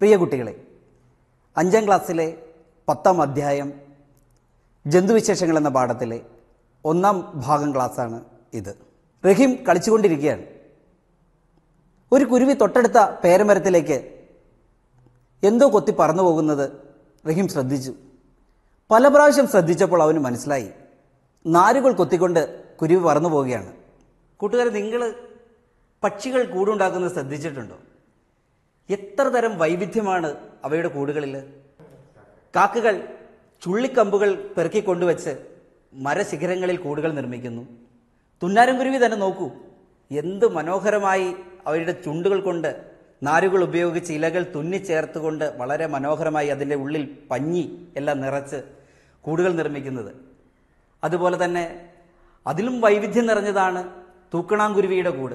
പ്രിയ കുട്ടികളെ അഞ്ചാം ക്ലാസ്സിലെ പത്താം അധ്യായം ജന്തുവിശേഷങ്ങൾ എന്ന പാഠത്തിലെ ഒന്നാം ഭാഗം ക്ലാസ്സാണ് ഇത്. റഹീം കളിച്ചുകൊണ്ടിരിക്കുകയാണ്. ഒരു കുരുവി തൊട്ടടുത്ത പേരമരത്തിലേക്ക് എന്തോ കൊത്തി പറന്നു പോകുന്നത് റഹീം ശ്രദ്ധിച്ചു. പല പ്രാവശ്യം ശ്രദ്ധിച്ചപ്പോൾ അവന് മനസ്സിലായി. നാരുകൾ കൊത്തിക്കൊണ്ട് കുരുവി പറന്നു പോവുകയാണ്. കൂട്ടുകാരെ നിങ്ങൾ പക്ഷികൾ കൂടുണ്ടാക്കുന്നത് ശ്രദ്ധിച്ചിട്ടുണ്ടോ? എത്ര തരം വൈവിധ്യമാണ് അവയുടെ കൂടുകളിൽ കാക്കകൾ ചുള്ളിക്കമ്പുകൾ പെറുക്കി കൊണ്ടുവച്ച് മരശിഖരങ്ങളിൽ കൂടുകൾ നിർമ്മിക്കുന്നു. തുന്നാരം കുരുവി തന്നെ നോക്കൂ. എന്ത് മനോഹരമായി അവയുടെ ചുണ്ടുകൾ കൊണ്ട് നാരുകൾ ഉപയോഗിച്ച് ഇലകൾ തുന്നിച്ചേർത്തുകൊണ്ട് വളരെ മനോഹരമായി അതിന്റെ ഉള്ളിൽ പഞ്ഞി എല്ലാം നിറച്ച് കൂടുകൾ നിർമ്മിക്കുന്നത്. അതുപോലെ തന്നെ അതിലും വൈവിധ്യം നിറഞ്ഞതാണ് തൂക്കണാങ്കുരുവിയുടെ കൂട്.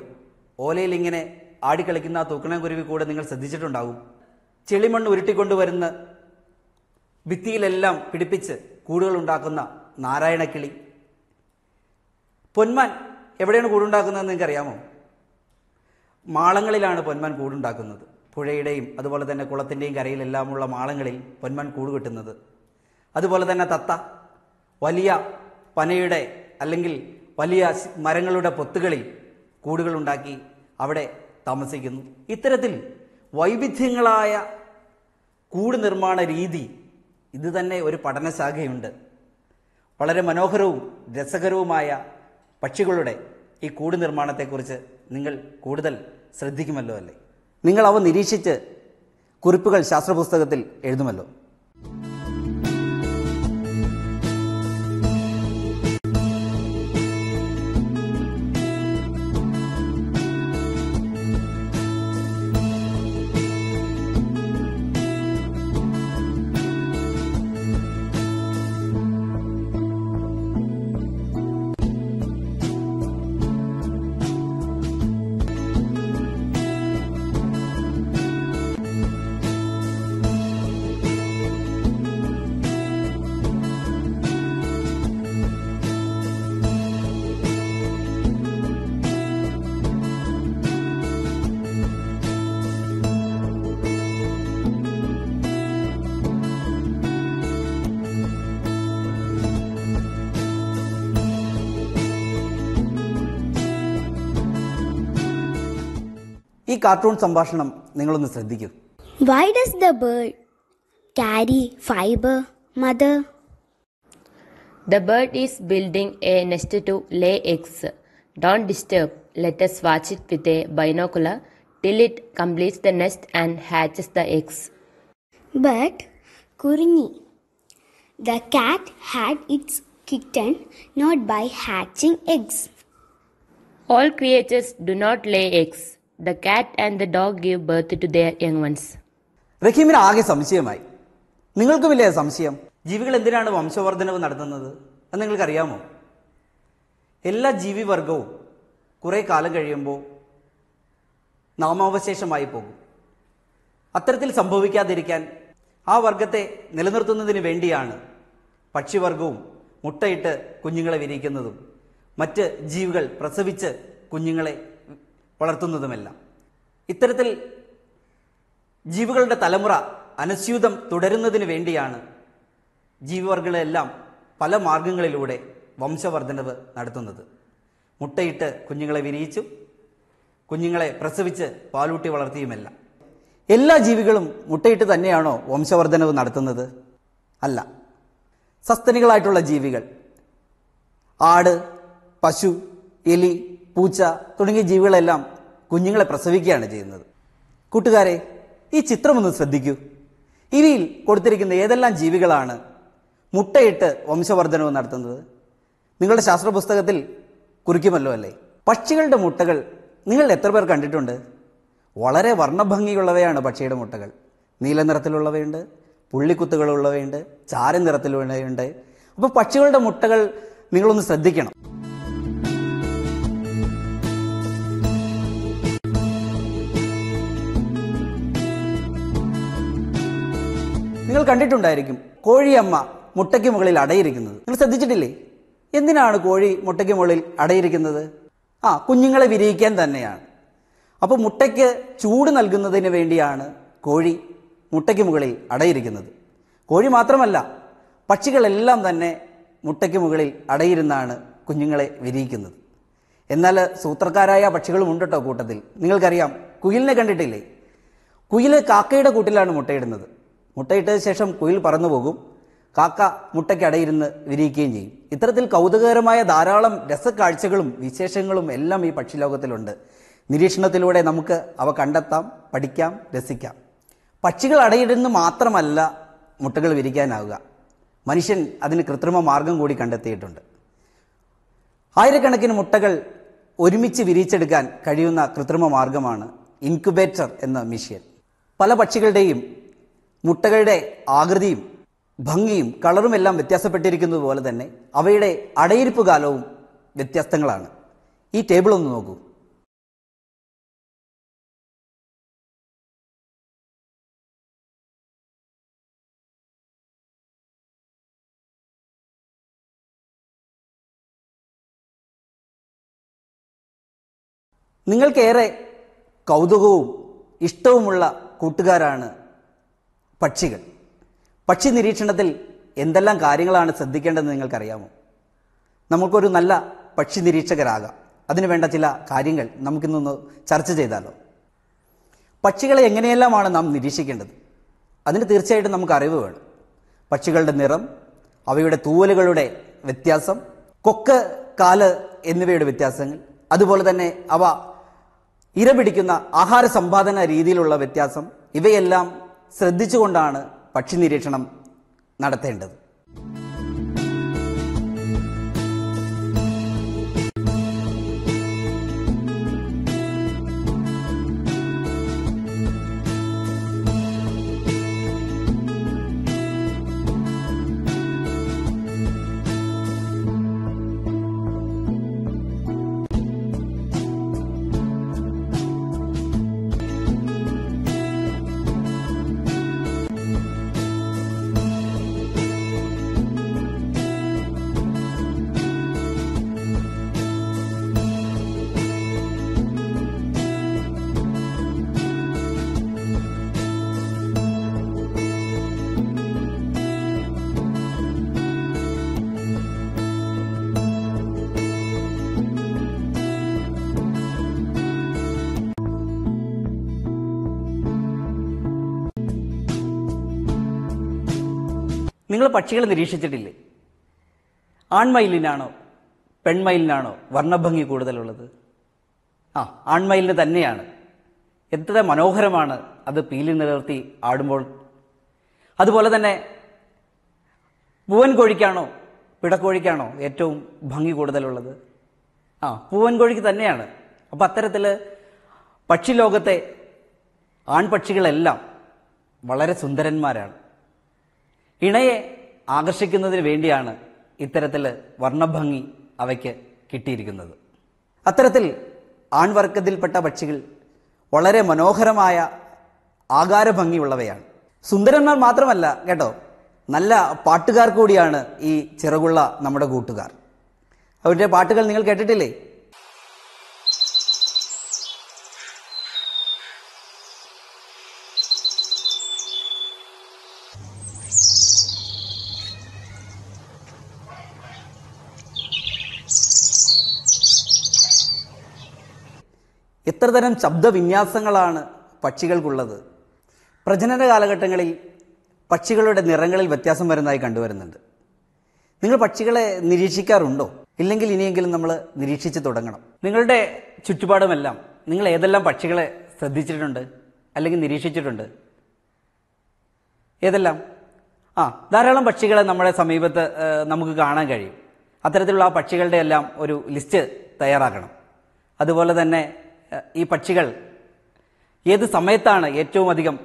ഓലയിൽ ഇങ്ങനെ ആടിക്കളിക്കുന്ന ആ തൂക്കണാങ്കുരുവി കൂടെ നിങ്ങൾ ശ്രദ്ധിച്ചിട്ടുണ്ടാകും ചെളിമണ്ണ് ഉരുട്ടിക്കൊണ്ടുവരുന്ന ഭിത്തിയിലെല്ലാം പിടിപ്പിച്ച് കൂടുകൾ ഉണ്ടാക്കുന്ന നാരായണക്കിളി. പൊന്മാൻ എവിടെയാണ് കൂടുണ്ടാക്കുന്നതെന്ന് നിങ്ങൾക്കറിയാമോ? മാളങ്ങളിലാണ് പൊന്മാൻ കൂടുണ്ടാക്കുന്നത്. പുഴയുടെയും അതുപോലെ തന്നെ കുളത്തിന്റെയും കരയിലെല്ലാമുള്ള മാളങ്ങളിൽ പൊന്മാൻ കൂട് കിട്ടുന്നത്. അതുപോലെ തന്നെ തത്ത വലിയ പനയുടെ അല്ലെങ്കിൽ വലിയ മരങ്ങളുടെ പൊത്തുകളിൽ കൂടുകളുണ്ടാക്കി അവിടെ താമസിക്കുന്നു. ഇത്തരത്തിൽ വൈവിധ്യങ്ങളായ കൂട് നിർമ്മാണ രീതി ഇത് തന്നെ ഒരു പഠനശാഖയുണ്ട്. വളരെ മനോഹരവും രസകരവുമായ പക്ഷികളുടെ ഈ കൂട് നിർമ്മാണത്തെക്കുറിച്ച് നിങ്ങൾ കൂടുതൽ ശ്രദ്ധിക്കുമല്ലോ അല്ലേ? നിങ്ങൾ അവ നിരീക്ഷിച്ച് കുറിപ്പുകൾ ശാസ്ത്രപുസ്തകത്തിൽ എഴുതുമല്ലോ. ഈ കാർട്ടൂൺ സംഭാഷണം നിങ്ങളൊന്ന് ശ്രദ്ധിക്കൂ Why does the bird carry fiber, mother? The bird is building a nest to lay eggs. Don't disturb. Let us watch it with a binocular till it completes the nest and hatches the eggs. But Kurini, the cat had its kitten not by hatching eggs. All creatures do not lay eggs. The cat and the dog give birth to their young ones. റഹീമിന് ആകെ സംശയമായി. നിങ്ങൾക്കുമില്ലേ സംശയം? ജീവികൾ എന്തിനാണ് വംശവർദ്ധനവ് നടത്തുന്നത്? അത് നിങ്ങൾക്കറിയാമോ? എല്ലാ ജീവിവർഗവും കുറേ കാലം കഴിയുമ്പോൾ നാമാവശേഷമായി പോകും. അത്തരത്തിൽ സംഭവിക്കാതിരിക്കാൻ ആ വർഗത്തെ നിലനിർത്തുന്നതിന് വേണ്ടിയാണ് പക്ഷിവർഗവും മുട്ടയിട്ട് കുഞ്ഞുങ്ങളെ വിരിയിക്കുന്നതും. മറ്റ് ജീവികൾ പ്രസവിച്ച് കുഞ്ഞുങ്ങളെ വളർത്തുന്നതുമെല്ലാം. ഇത്തരത്തിൽ ജീവികളുടെ തലമുറ അനസ്യൂതം തുടരുന്നതിന് വേണ്ടിയാണ് ജീവിവർഗങ്ങളെല്ലാം പല മാർഗങ്ങളിലൂടെ വംശവർദ്ധനവ് നടത്തുന്നത്. മുട്ടയിട്ട് കുഞ്ഞുങ്ങളെ വിരിയിച്ചു കുഞ്ഞുങ്ങളെ പ്രസവിച്ച് പാലൂട്ടി വളർത്തിയുമല്ല. എല്ലാ ജീവികളും മുട്ടയിട്ട് തന്നെയാണോ വംശവർദ്ധനവ് നടത്തുന്നത്? അല്ല. സസ്തനികളായിട്ടുള്ള ജീവികൾ ആട് പശു എലി പൂച്ച തുടങ്ങിയ ജീവികളെല്ലാം കുഞ്ഞുങ്ങളെ പ്രസവിക്കുകയാണ് ചെയ്യുന്നത്. കൂട്ടുകാരെ ഈ ചിത്രമൊന്ന് ശ്രദ്ധിക്കൂ. ഇവയിൽ കൊടുത്തിരിക്കുന്ന ഏതെല്ലാം ജീവികളാണ് മുട്ടയിട്ട് വംശവർദ്ധനവ് നടത്തുന്നത്? നിങ്ങളുടെ ശാസ്ത്ര പുസ്തകത്തിൽ കുറിക്കുമല്ലോ അല്ലേ? പക്ഷികളുടെ മുട്ടകൾ നിങ്ങൾ എത്ര പേർ കണ്ടിട്ടുണ്ട്? വളരെ വർണഭംഗിയുള്ളവയാണ് പക്ഷിയുടെ മുട്ടകൾ. നീല നിറത്തിലുള്ളവയുണ്ട് പുള്ളിക്കുത്തുകളുള്ളവയുണ്ട് ചാര അപ്പോൾ പക്ഷികളുടെ മുട്ടകൾ നിങ്ങളൊന്ന് ശ്രദ്ധിക്കണം. കണ്ടിട്ടുണ്ടായിരിക്കും കോഴിയമ്മ മുട്ടയ്ക്ക് മുകളിൽ അടയിരിക്കുന്നത്. നിങ്ങൾ ശ്രദ്ധിച്ചിട്ടില്ലേ? എന്തിനാണ് കോഴി മുട്ടയ്ക്ക് മുകളിൽ അടയിരിക്കുന്നത്? ആ കുഞ്ഞുങ്ങളെ വിരിയിക്കാൻ തന്നെയാണ്. അപ്പോൾ മുട്ടയ്ക്ക് ചൂട് നൽകുന്നതിന് വേണ്ടിയാണ് കോഴി മുട്ടയ്ക്ക് മുകളിൽ അടയിരിക്കുന്നത്. കോഴി മാത്രമല്ല പക്ഷികളെല്ലാം തന്നെ മുട്ടയ്ക്ക് മുകളിൽ അടയിരുന്നാണ് കുഞ്ഞുങ്ങളെ വിരിയിക്കുന്നത്. എന്നാൽ സൂത്രക്കാരായ പക്ഷികളും ഉണ്ട് കേട്ടോ കൂട്ടത്തിൽ. നിങ്ങൾക്കറിയാം കുയിലിനെ കണ്ടിട്ടില്ലേ? കുയിൽ കാക്കയുടെ കൂട്ടിലാണ് മുട്ടയിടുന്നത്. മുട്ടയിട്ട ശേഷം കുയിൽ പറന്നു പോകും കാക്ക മുട്ടയ്ക്കടയിരുന്ന് വിരിയിക്കുകയും ചെയ്യും. ഇത്തരത്തിൽ കൗതുകകരമായ ധാരാളം രസക്കാഴ്ചകളും വിശേഷങ്ങളും എല്ലാം ഈ പക്ഷിലോകത്തിലുണ്ട്. നിരീക്ഷണത്തിലൂടെ നമുക്ക് അവ കണ്ടെത്താം പഠിക്കാം രസിക്കാം. പക്ഷികൾ അടയിടുന്ന മാത്രമല്ല മുട്ടകൾ വിരിക്കാനാവുക. മനുഷ്യൻ അതിന് കൃത്രിമ മാർഗം കൂടി കണ്ടെത്തിയിട്ടുണ്ട്. ആയിരക്കണക്കിന് മുട്ടകൾ ഒരുമിച്ച് വിരിച്ചെടുക്കാൻ കഴിയുന്ന കൃത്രിമ മാർഗമാണ് ഇൻക്യുബേറ്റർ എന്ന മിഷ്യൻ പല പക്ഷികളുടെയും മുട്ടകളുടെ ആകൃതിയും ഭംഗിയും കളറും എല്ലാം വ്യത്യാസപ്പെട്ടിരിക്കുന്നത് പോലെ തന്നെ അവയുടെ അടയിരിപ്പ് കാലവും വ്യത്യസ്തങ്ങളാണ് ഈ ടേബിൾ ഒന്ന് നോക്കൂ. നിങ്ങൾക്കേറെ കൗതുകവും ഇഷ്ടവുമുള്ള കൂട്ടുകാരാണ് പക്ഷികൾ. പക്ഷി നിരീക്ഷണത്തിൽ എന്തെല്ലാം കാര്യങ്ങളാണ് ശ്രദ്ധിക്കേണ്ടതെന്ന് നിങ്ങൾക്കറിയാമോ? നമുക്കൊരു നല്ല പക്ഷി നിരീക്ഷകരാകാം. അതിനു വേണ്ട ചില കാര്യങ്ങൾ നമുക്കിന്നൊന്ന് ചർച്ച ചെയ്താലോ? പക്ഷികളെ എങ്ങനെയെല്ലാമാണ് നാം നിരീക്ഷിക്കേണ്ടത്? അതിന് തീർച്ചയായിട്ടും നമുക്ക് അറിവ് വേണം. പക്ഷികളുടെ നിറം അവയുടെ തൂവലുകളുടെ വ്യത്യാസം കൊക്ക് കാൽ എന്നിവയുടെ വ്യത്യാസങ്ങൾ അതുപോലെ തന്നെ അവ ഇരപിടിക്കുന്ന ആഹാര സമ്പാദന രീതിയിലുള്ള വ്യത്യാസം ഇവയെല്ലാം ശ്രദ്ധിച്ചുകൊണ്ടാണ് പക്ഷി നിരീക്ഷണം നടത്തേണ്ടത്. നിങ്ങൾ പക്ഷികളെ നിരീക്ഷിച്ചിട്ടില്ലേ? ആൺമയിലിനാണോ പെൺമയിലിനാണോ വർണഭംഗി കൂടുതലുള്ളത്? ആ ആൺമയിലിന് തന്നെയാണ്. എത്ര മനോഹരമാണ് അത് പീലി നിലർത്തി ആടുമ്പോൾ. അതുപോലെ തന്നെ പൂവൻ കോഴിക്കാണോ പിടക്കോഴിക്കാണോ ഏറ്റവും ഭംഗി കൂടുതലുള്ളത്? ആ പൂവൻ കോഴിക്ക് തന്നെയാണ്. അപ്പം അത്തരത്തിൽ പക്ഷി ലോകത്തെ ആൺപക്ഷികളെല്ലാം വളരെ സുന്ദരന്മാരാണ്. ഇണയെ ആകർഷിക്കുന്നതിന് വേണ്ടിയാണ് ഇത്തരത്തിൽ വർണഭംഗി അവയ്ക്ക് കിട്ടിയിരിക്കുന്നത്. അത്തരത്തിൽ ആൺവർഗത്തിൽപ്പെട്ട പക്ഷികൾ വളരെ മനോഹരമായ ആകാരഭംഗിയുള്ളവയാണ്. സുന്ദരന്മാർ മാത്രമല്ല കേട്ടോ നല്ല പാട്ടുകാർ കൂടിയാണ് ഈ ചിറകുള്ള നമ്മുടെ കൂട്ടുകാർ. അവരുടെ പാട്ടുകൾ നിങ്ങൾ കേട്ടിട്ടില്ലേ? എത്ര തരം ശബ്ദവിന്യാസങ്ങളാണ് പക്ഷികൾക്കുള്ളത്? പ്രജനന കാലഘട്ടങ്ങളിൽ പക്ഷികളുടെ നിറങ്ങളിൽ വ്യത്യാസം വരുന്നതായി കണ്ടുവരുന്നുണ്ട്. നിങ്ങൾ പക്ഷികളെ നിരീക്ഷിക്കാറുണ്ടോ? ഇല്ലെങ്കിൽ ഇനിയെങ്കിലും നമ്മൾ നിരീക്ഷിച്ച് തുടങ്ങണം. നിങ്ങളുടെ ചുറ്റുപാടുമെല്ലാം നിങ്ങൾ ഏതെല്ലാം പക്ഷികളെ ശ്രദ്ധിച്ചിട്ടുണ്ട് അല്ലെങ്കിൽ നിരീക്ഷിച്ചിട്ടുണ്ട്? ഏതെല്ലാം? ആ ധാരാളം പക്ഷികളെ നമ്മുടെ സമീപത്ത് നമുക്ക് കാണാൻ കഴിയും. അത്തരത്തിലുള്ള ആ പക്ഷികളുടെ എല്ലാം ഒരു ലിസ്റ്റ് തയ്യാറാക്കണം. അതുപോലെ തന്നെ ഈ പക്ഷികൾ ഏത് സമയത്താണ് ഏറ്റവും അധികം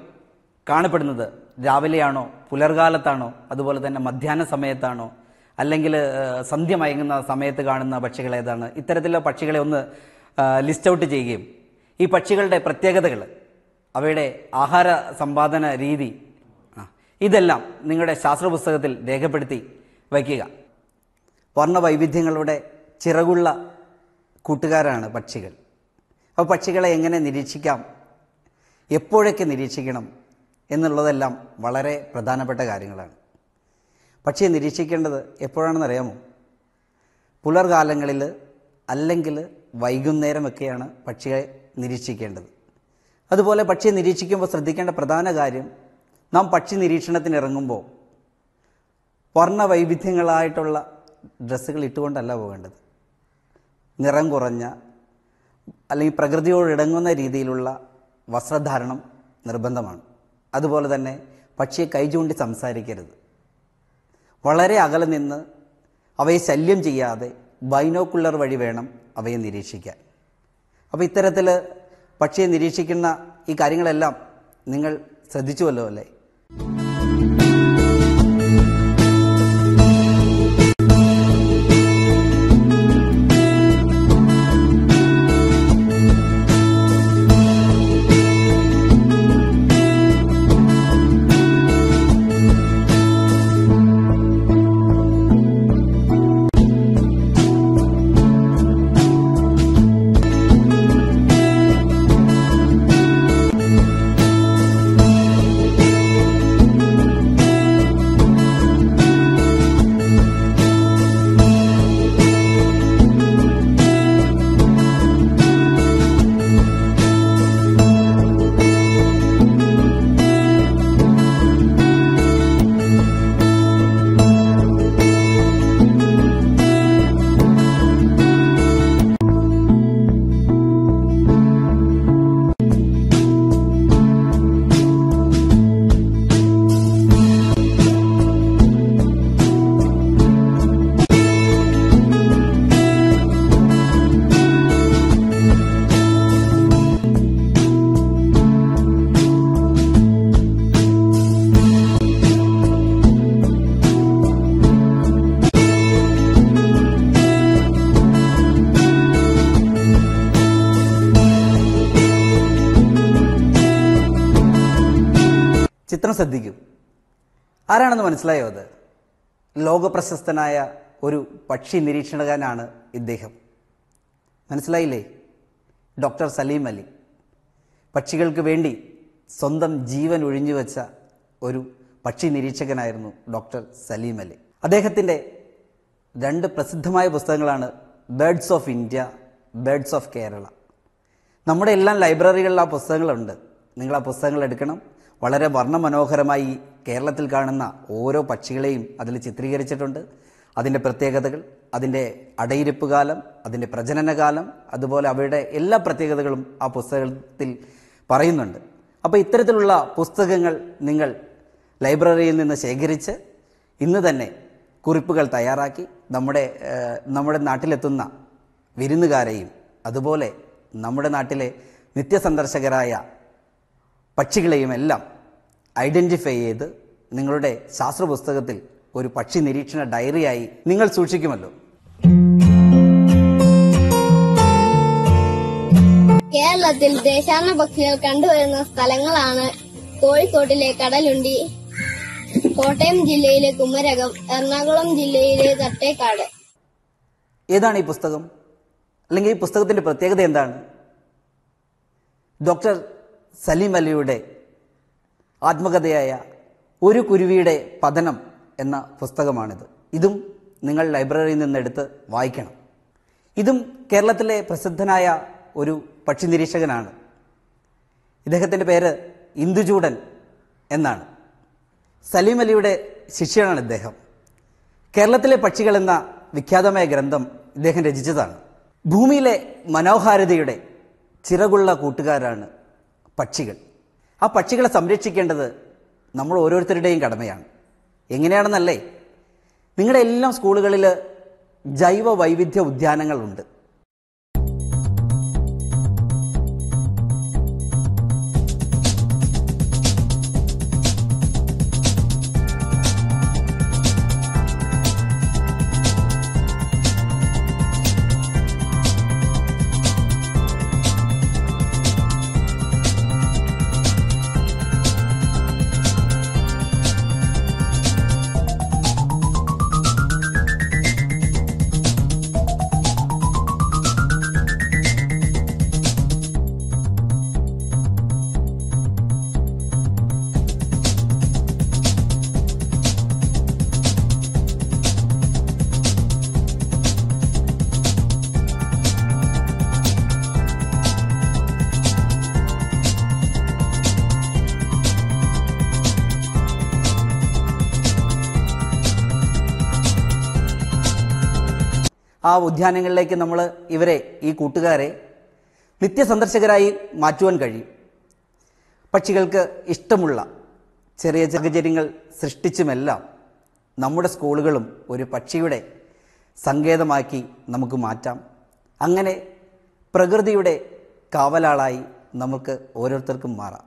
കാണപ്പെടുന്നത്? രാവിലെയാണോ പുലർകാലത്താണോ അതുപോലെ തന്നെ മധ്യാഹ്ന സമയത്താണോ അല്ലെങ്കിൽ സന്ധ്യ മയങ്ങുന്ന സമയത്ത് കാണുന്ന പക്ഷികൾ ഏതാണ്? ഇത്തരത്തിലുള്ള പക്ഷികളെ ഒന്ന് ലിസ്റ്റ് ഔട്ട് ചെയ്യുകയും ഈ പക്ഷികളുടെ പ്രത്യേകതകൾ അവയുടെ ആഹാര സമ്പാദന രീതി ഇതെല്ലാം നിങ്ങളുടെ ശാസ്ത്ര പുസ്തകത്തിൽ രേഖപ്പെടുത്തി വയ്ക്കുക. വർണവൈവിധ്യങ്ങളുടെ ചിറകുള്ള കൂട്ടുകാരാണ് പക്ഷികൾ. അപ്പോൾ പക്ഷികളെ എങ്ങനെ നിരീക്ഷിക്കാം? എപ്പോഴൊക്കെ നിരീക്ഷിക്കണം? എന്നുള്ളതെല്ലാം വളരെ പ്രധാനപ്പെട്ട കാര്യങ്ങളാണ്. പക്ഷിയെ നിരീക്ഷിക്കേണ്ടത് എപ്പോഴാണെന്ന് അറിയാമോ പുലർകാലങ്ങളിൽ അല്ലെങ്കിൽ വൈകുന്നേരമൊക്കെയാണ് പക്ഷിയെ നിരീക്ഷിക്കേണ്ടത്. അതുപോലെ പക്ഷിയെ നിരീക്ഷിക്കുമ്പോൾ ശ്രദ്ധിക്കേണ്ട പ്രധാന കാര്യം നാം പക്ഷി നിരീക്ഷണത്തിന് ഇറങ്ങുമ്പോൾ വർണവൈവിധ്യങ്ങളായിട്ടുള്ള ഡ്രസ്സുകൾ ഇട്ടുകൊണ്ടല്ല പോകേണ്ടത്. നിറം കുറഞ്ഞ അല്ലെങ്കിൽ പ്രകൃതിയോട് ഇടങ്ങുന്ന രീതിയിലുള്ള വസ്ത്രധാരണം നിർബന്ധമാണ്. അതുപോലെ തന്നെ പക്ഷിയെ കൈചൂണ്ടി സംസാരിക്കരുത്. വളരെ അകലെ നിന്ന് അവയെ ശല്യം ചെയ്യാതെ ബൈനോക്കുള്ളർ വഴി വേണം അവയെ നിരീക്ഷിക്കാൻ. അപ്പോൾ ഇത്തരത്തിൽ പക്ഷിയെ നിരീക്ഷിക്കുന്ന ഈ കാര്യങ്ങളെല്ലാം നിങ്ങൾ ശ്രദ്ധിച്ചുവല്ലോ അല്ലേ? ചിത്രം ശ്രദ്ധിക്കും. ആരാണെന്ന് മനസ്സിലായോ അത്? ലോകപ്രശസ്തനായ ഒരു പക്ഷി നിരീക്ഷണകനാണ് ഇദ്ദേഹം. മനസ്സിലായില്ലേ? ഡോക്ടർ സലീം അലി. പക്ഷികൾക്ക് വേണ്ടി സ്വന്തം ജീവൻ ഒഴിഞ്ഞു വെച്ച ഒരു പക്ഷി നിരീക്ഷകനായിരുന്നു ഡോക്ടർ സലീം അലി. അദ്ദേഹത്തിന്റെ രണ്ട് പ്രസിദ്ധമായ പുസ്തകങ്ങളാണ് birds of India birds of Kerala. നമ്മുടെ എല്ലാം ലൈബ്രറികളിൽ ആ പുസ്തകങ്ങളുണ്ട്. നിങ്ങൾ ആ പുസ്തകങ്ങൾ എടുക്കണം. വളരെ വർണമനോഹരമായി കേരളത്തിൽ കാണുന്ന ഓരോ പക്ഷികളെയും അതിൽ ചിത്രീകരിച്ചിട്ടുണ്ട്. അതിന്റെ പ്രത്യേകതകൾ അതിന്റെ അടയിരിപ്പ് കാലം അതിന്റെ പ്രജനനകാലം അതുപോലെ അവയുടെ എല്ലാ പ്രത്യേകതകളും ആ പുസ്തകത്തിൽ പറയുന്നുണ്ട്. അപ്പോൾ ഇത്തരത്തിലുള്ള പുസ്തകങ്ങൾ നിങ്ങൾ ലൈബ്രറിയിൽ നിന്ന് ശേഖരിച്ച് ഇന്ന് തന്നെ കുറിപ്പുകൾ തയ്യാറാക്കി നമ്മുടെ നമ്മുടെ നാട്ടിലെത്തുന്ന വിരുന്നുകാരെയും അതുപോലെ നമ്മുടെ നാട്ടിലെ നിത്യസന്ദർശകരായ പക്ഷികളെയും എല്ലാം ഐഡന്റിഫൈ ചെയ്ത് നിങ്ങളുടെ ശാസ്ത്ര പുസ്തകത്തിൽ ഒരു പക്ഷി നിരീക്ഷണ ഡയറിയായി നിങ്ങൾ സൂക്ഷിക്കുമല്ലോ. കേരളത്തിൽ ദേശാടന പക്ഷികൾ കണ്ടുവരുന്ന സ്ഥലങ്ങളാണ് കോഴിക്കോട്ടിലെ കടലുണ്ടി കോട്ടയം ജില്ലയിലെ കുമരകം എറണാകുളം ജില്ലയിലെ തട്ടേക്കാട്. ഏതാണ് ഈ പുസ്തകം? അല്ലെങ്കിൽ ഈ പുസ്തകത്തിന്റെ പ്രത്യേകത എന്താണ്? ഡോക്ടർ സലീം അലിയുടെ ആത്മകഥയായ ഒരു കുരുവിയുടെ പതനം എന്ന പുസ്തകമാണിത്. ഇതും നിങ്ങൾ ലൈബ്രറിയിൽ നിന്നെടുത്ത് വായിക്കണം. ഇതും കേരളത്തിലെ പ്രസിദ്ധനായ ഒരു പക്ഷി നിരീക്ഷകനാണ്. ഇദ്ദേഹത്തിന്റെ പേര് ഇന്ദുചൂടൻ എന്നാണ്. സലീം അലിയുടെ ശിഷ്യനാണ് ഇദ്ദേഹം. കേരളത്തിലെ പക്ഷികൾ എന്ന വിഖ്യാതമായ ഗ്രന്ഥം ഇദ്ദേഹം രചിച്ചതാണ്. ഭൂമിയിലെ മനോഹാരിതയുടെ ചിറകുള്ള കൂട്ടുകാരാണ് പക്ഷികൾ. ആ പക്ഷികളെ സംരക്ഷിക്കേണ്ടത് നമ്മൾ ഓരോരുത്തരുടെയും കടമയാണ്. എങ്ങനെയാണെന്നല്ലേ? നിങ്ങളുടെ എല്ലാം സ്കൂളുകളിൽ ജൈവ വൈവിധ്യ ഉദ്യാനങ്ങളുണ്ട്. ആ ഉദ്യാനങ്ങളിലേക്ക് നമ്മൾ ഇവരെ ഈ കൂട്ടുകാരെ നിത്യസന്ദർശകരായി മാറ്റുവാൻ കഴിയും. പക്ഷികൾക്ക് ഇഷ്ടമുള്ള ചെറിയ സാഹചര്യങ്ങൾ സൃഷ്ടിച്ചുമെല്ലാം നമ്മുടെ സ്കൂളുകളും ഒരു പക്ഷിയുടെ സങ്കേതമാക്കി നമുക്ക് മാറ്റാം. അങ്ങനെ പ്രകൃതിയുടെ കാവലാളായി നമുക്ക് ഓരോരുത്തർക്കും മാറാം.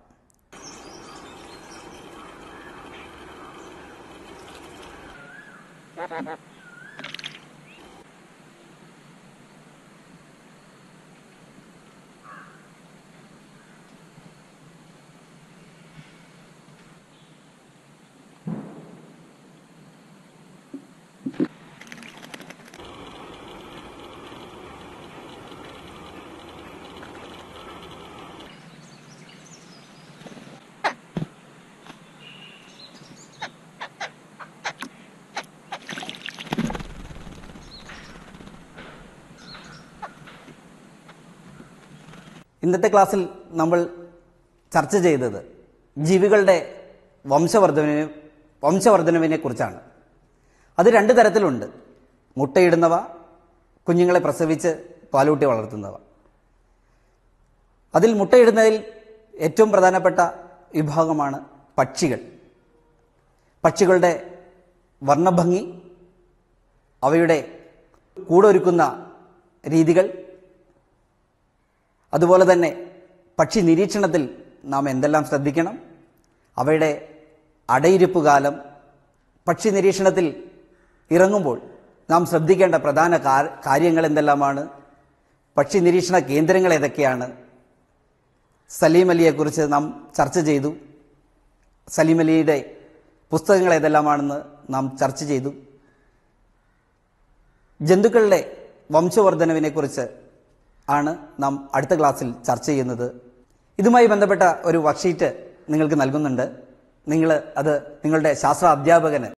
ഇന്നത്തെ ക്ലാസ്സിൽ നമ്മൾ ചർച്ച ചെയ്തത് ജീവികളുടെ വംശവർദ്ധനവിനെ വംശവർദ്ധനവിനെ കുറിച്ചാണ്. അത് രണ്ട് തരത്തിലുണ്ട്. മുട്ടയിടുന്നവ കുഞ്ഞുങ്ങളെ പ്രസവിച്ച് പാലൂട്ടി വളർത്തുന്നവ. അതിൽ മുട്ടയിടുന്നതിൽ ഏറ്റവും പ്രധാനപ്പെട്ട വിഭാഗമാണ് പക്ഷികൾ. പക്ഷികളുടെ വർണഭംഗി അവയുടെ കൂടൊരുക്കുന്ന രീതികൾ അതുപോലെ തന്നെ പക്ഷി നിരീക്ഷണത്തിൽ നാം എന്തെല്ലാം ശ്രദ്ധിക്കണം? അവയുടെ അടയിരിപ്പ് കാലം പക്ഷി നിരീക്ഷണത്തിൽ ഇറങ്ങുമ്പോൾ നാം ശ്രദ്ധിക്കേണ്ട പ്രധാന കാര്യങ്ങൾ എന്തെല്ലാമാണ്? പക്ഷി നിരീക്ഷണ കേന്ദ്രങ്ങൾ ഏതൊക്കെയാണ്? സലീം അലിയെക്കുറിച്ച് നാം ചർച്ച ചെയ്തു. സലീം അലിയുടെ പുസ്തകങ്ങൾ ഏതെല്ലാമാണെന്ന് നാം ചർച്ച ചെയ്തു. ജന്തുക്കളുടെ വംശവർദ്ധനവിനെക്കുറിച്ച് ആണ് നാം അടുത്ത ക്ലാസ്സിൽ ചർച്ച ചെയ്യുന്നത്. ഇതുമായി ബന്ധപ്പെട്ട ഒരു വർക്ക്ഷീറ്റ് നിങ്ങൾക്ക് നൽകുന്നുണ്ട്. നിങ്ങൾ അത് നിങ്ങളുടെ ശാസ്ത്ര അധ്യാപകന്